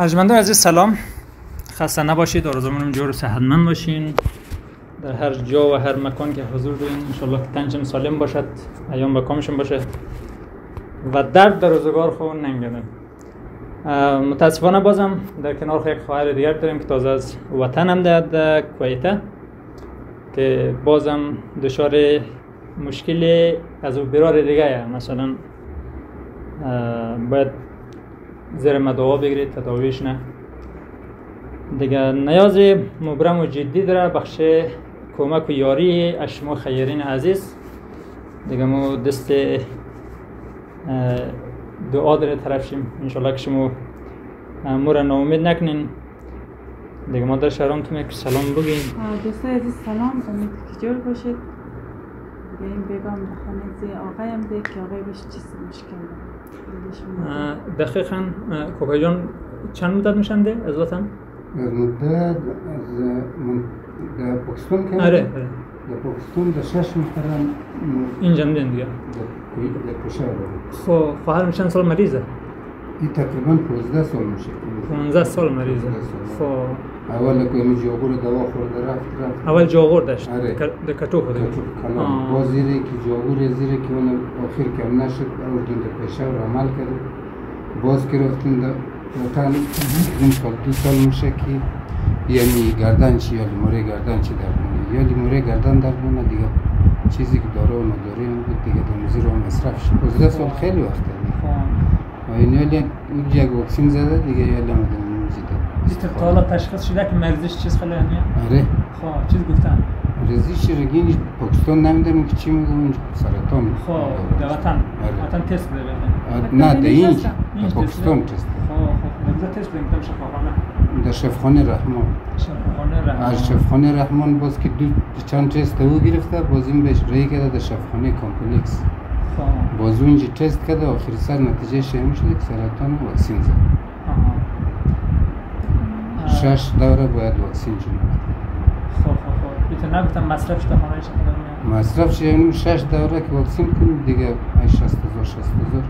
ارجمنده عزیز سلام. خسته نباشید. آرزومونم جور صحتمند باشین. در هر جا و هر مکان که حضور دارین انشالله که تنشم سالم باشد ایام بکامشون باشه و درد در روزگار خود نمیگردن متاسفانه بازم در کنار یک خواهر دیگر داریم که تازه از وطنم در کویته که بازم دچار مشکل از او برار دیگه مثلا باید زیر مدعا بگیرید تداویش نه. دیگه نیاز مبرم و جدی داره بخش کمک و یاری از شما خیرین عزیز. دیگه ما دست دعا داره طرف شیم. انشالله که شما مورا ناامید نکنین. دیگه ما در شهران تو سلام بگین دوستای عزیز سلام. امید که جور باشید. دیگه این بیگام بخانه زی آقایم ده که آقای بشه چیز مشکل دقیقا کوکای جان چند مدت میشنده از وطن؟ مدت در پاکستان که آره آره. در پاکستان در شش محترم اینجا دیگه. در پشاور خب خواهرم چند سال مریضه؟ این تقریبا 15 سال میشه. 15 سال مریضه. 15 سال. خب. اول که می جاگور دوا خورده رفت رفت. اول جاغور داشت آره. در کتو خود کلام. باز زیره که جاگور زیره که اون آخر کم نشد اردن در پشاور عمل کرد. باز که رفتیم در وطن این سال دو سال میشه که یعنی گردن چی؟ یا لیموره گردن چی در مونه یا لیموره گردن در مونه دیگه. چیزی که داره و نداره اون بود دیگه دموزی رو مصرف شد. 15 سال خیلی وقت دیگه خب. و این یالی اون یک واکسین زده دیگه یالی آمده بیست تا حالا تشخیص شده که مریضش چیز خیلی همیه آره. خب چیز گفتن رزیش رگینش پاکستان نمی‌دونم که چی میگم اونج سرطان. خب در وطن آره. وطن تست آه، نه در اینج هستم. اینج در پاکستان تست تست خب خب نگذار تست کم شفاخانه. در شفخانه رحمان. شفاخانه رحمان. از شفخانه رحمان باز که دو چند تست او گرفته باز این بهش رای کرده در شفخانه کامپلکس خب. باز اونجا تست کرده آخر سر نتیجه شمی شده که سرطان واکسین زد. شش دوره باید واکسین شد خب خب خب. بیتون نگفتم مصرف شده خانه شده مصرف یعنی شش دوره که واکسین کنیم دیگه. ای 60 هزار 60 هزار.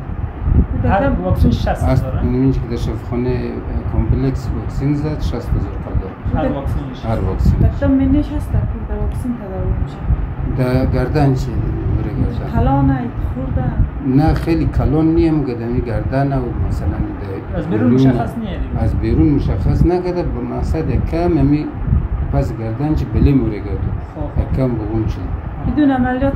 هر واکسین 60 از هزاره؟ اینجا که در شفخانه کامپلکس واکسین زد 60 هزار کالر هر واکسینش هر واکسین دکتر منش هست که در واکسین تداوی میشه. در گردن چی بره گردن. کلانه ایت خورده نه خیلی کلان نیم گدمی گردن و مثلا از بیرون مشخص نیه دیگه. از بیرون مشخص نکرده به مقصد کم امی پس گردن چی بلی موره گردو خب. خب کم بگون شد بدون عملیات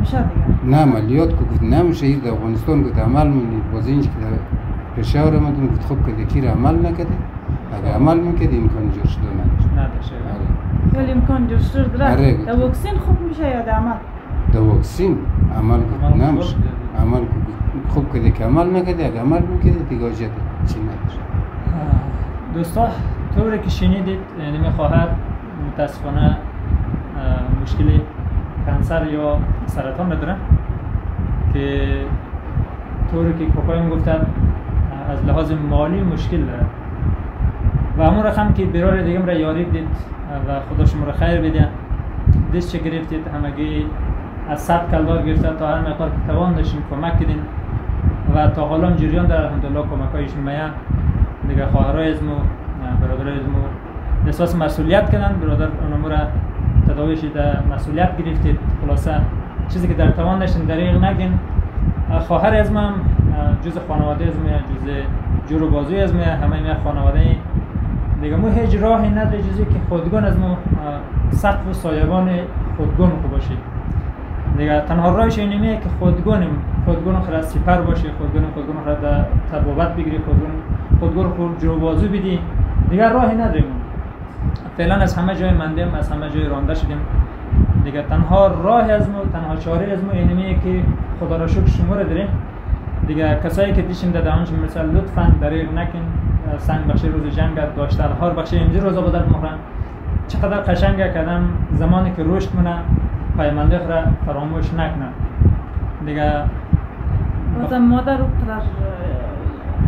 میشه دیگه؟ نه عملیات که گفت نمیشه. ایر در افغانستان گفت عمل مونی باز اینج که در پشاور آمدیم گفت خب که دکیر عمل نکده اگر عمل می‌کرد امکان جور شده نداشت. آره. ولی امکان جرشتر آره. داره. در واکسین خوب میشه یا در عمل؟ در واکسین عمل گفت نمیشه. عمل گفت خب که عمل نکده اگر عمل می‌کرد دیگه آجت چی نداشت دوستا طوری که شنیدید یعنی خواهد متاسفانه مشکل کنسر یا سرطان نداره که طوری که کوکایم گفتن از لحاظ مالی مشکل داره. و همون رقم که برار دیگه را یاری دید و خدا شما را خیر بده دست چه گرفتید؟ همگی از صد کلدار گرفته تا هر مقدار که توان داشتین کمک کردین و تا حالا هم جریان در الحمدلله کمک هایشون میه دیگه خواهرای ازمو برادرای ازمو احساس مسئولیت کردن. برادر اونمو را تداویش در مسئولیت گرفتید خلاصه چیزی که در توان داشتین دریغ نگین خواهر ازم هم جز خانواده ازم جز جور و بازوی ازم همه این خانواده دیگه مو هیچ راهی نداره جزی که خودگان از مو سقف و سایبان خودگان خوب باشید دیگه تنها راهش اینمیه که خودگانیم خودگان خود از سپر باشه خودگان خودگان خود در تبابت بگیری خودگان خودگان خود جو بازو بدی. دیگه راهی نداریم. فعلا از همه جای مندیم از همه جای رانده شدیم. دیگه تنها راه از ما تنها چاره از ما اینمیه که خدا را شکر شما را داریم. دیگه کسایی که دیشیم در دانش مثل لطفا دریغ نکن. سنگ بخش روز جنگ داشته هر بخش امزی روزا بدل مهرن چقدر قشنگه کردم. زمانی که رشد منه پیمانده را فراموش نکنه. دیگه بازم مادر رو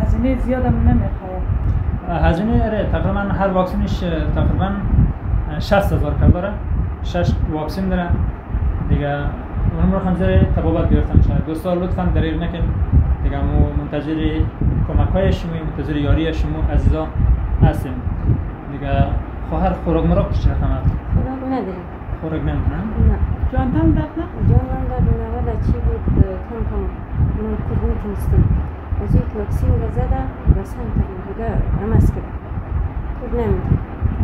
هزینه زیاد هم نمی‌خواد هزینه اره تقریبا هر واکسینش تقریبا 60 هزار کل داره. 6 واکسین داره. دیگه اونم رو خمزه تبابت گرفتن. شاید دوستا لطفا دریغ نکن. دیگه مو منتظر کمک های شمیم منتظر یاری شما عزیزا هستیم. دیگه خواهر خوراک مراک چه رقم خوراک نداریم. خوراک نمی‌تونم نه. نه جان من در نوال چی بود کم کم من خود می‌تونستم از یک واکسین را زده کرد خود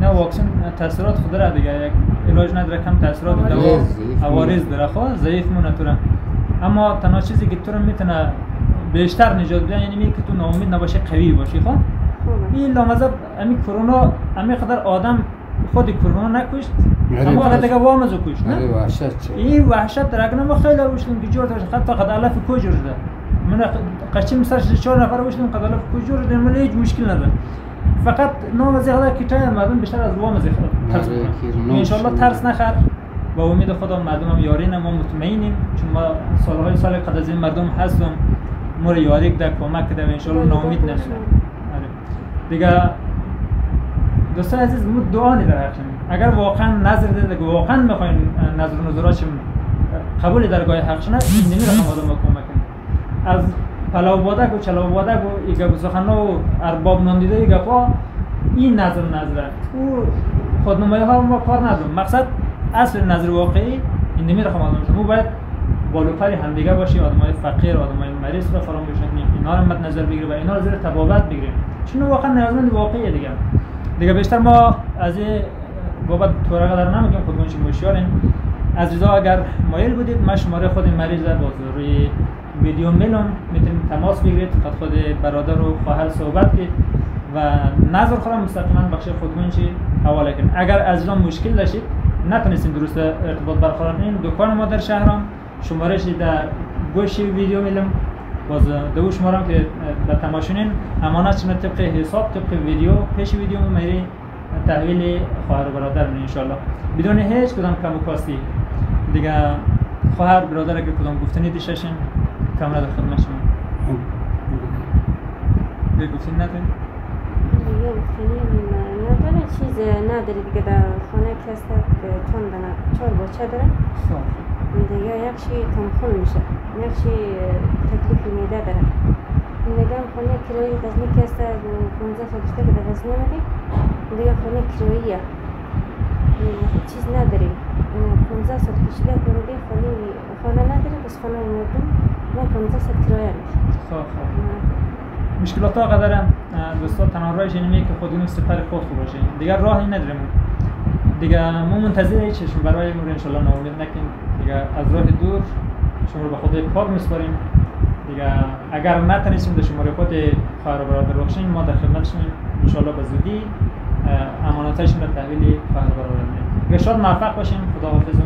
نه واکسن تاثیرات خود داره دیگه. یک علاج نداره کم تاثیرات دوا عوارض داره. خب ضعیف مونه تو را. اما تنها چیزی که تو رو می‌تونه بیشتر نجات بده یعنی که تو ناامید نباشی قوی باشی. خب؟ خوبه این لامزه امی کرونا امی قدر آدم خود کرونا نکشت. اما حالا بس. دیگه وامزو کشت نه؟ آره وحشت چه؟ این وحشت در اگه ما خیلی وشتیم که جور داشت. حتی قد علف کو جور ده من قشیم سرش چهار نفر وشتیم قد علف کو جور ده من هیچ مشکل نداره فقط نام از خدا کیتای مردم بیشتر از وام از خدا ترس. کیرنوش ان شاء الله و- ترس نخر. با امید خدا مردم هم یارین ما مطمئنیم. چون ما سالهای سال قد از این مردم هستم. ما رو یاری ده کمک ده و ان شاء الله ناامید. دیگه دوستان عزیز مو دعا حقشن اگر واقعا نظر داده که واقعا می‌خواین نظر و نظرات قبول درگاه حقشن این نمی رقم آدم کمک. از پلاو بادک و چلاو بادک و ایگه بسخنا و ارباب ناندیده ایگه پا این نظر نظره او خودنمایی ها ما کار ندارم مقصد اصل نظر واقعی این نمی رقم آدم شد مو باید بالوپری همدیگه باشی آدمای فقیر آدمای مریض رو فراموش نکنیم اینا رو مد نظر بگیریم و اینا رو زیر تبابت بگیریم چون واقعا نیازمند واقعیه دیگه. دیگه بیشتر ما از این بابت طوره قدر نمیگیم خودمون چی مشیاریم عزیزا اگر مایل بودید من شماره خود مریض باز روی ویدیو میلم می‌تونید تماس بگیرید. فقط خود برادر و خواهر صحبت کنید. و نظر خودم مستقیما بخش خودمون چی؟ حواله کنید. اگر عزیزان مشکل داشتید نتونستیم درست ارتباط برقرار کنیم. دکان ما در شهرام. شمارش در گوش ویدیو میلم باز دو شماره هم که در تماشونین امانت شما طبق حساب طبق ویدیو پیش ویدیو میری. تحویل خواهر و برادر می انشالله بدون هیچ کدام کم و کاستی. دیگه خواهر برادر اگر کدام گفتنی دیششین کاملا در خدمت شما. دیگه گفتنی نداریم دیگه گفتنی نداره. چیز نداره دیگه در خانه که چون دنه چهار بچه داره. دیگه یکشی تمخون میشه. یکشی تکلیف میده داره. دیگه هم خانه کرایی که هست 15 سال پیشته که در غزنی آمدی دیگه خانه کراییه چیز نداری 15 سال پیشته که میگه خانه خانه نداره بس خانه مردم ما 15 سال کرایه میشه خب خب مشکلات ها قدرم دوستا تنها راهش اینه که خودمون سپر خود خوب باشیم دیگر راهی نداریم دیگه ما منتظر چشم برای مور انشالله ناامید نکنیم دیگه از راه دور شما رو به خدای پاک میسپاریم دیگه اگر نتونستیم در شماره خود خواهر و برادر بخشیم ما در خدمت شما انشالله به زودی امانتاشون رو تحویل خواهر و برادر میدیم دیگه شاد موفق باشیم خدا حافظ و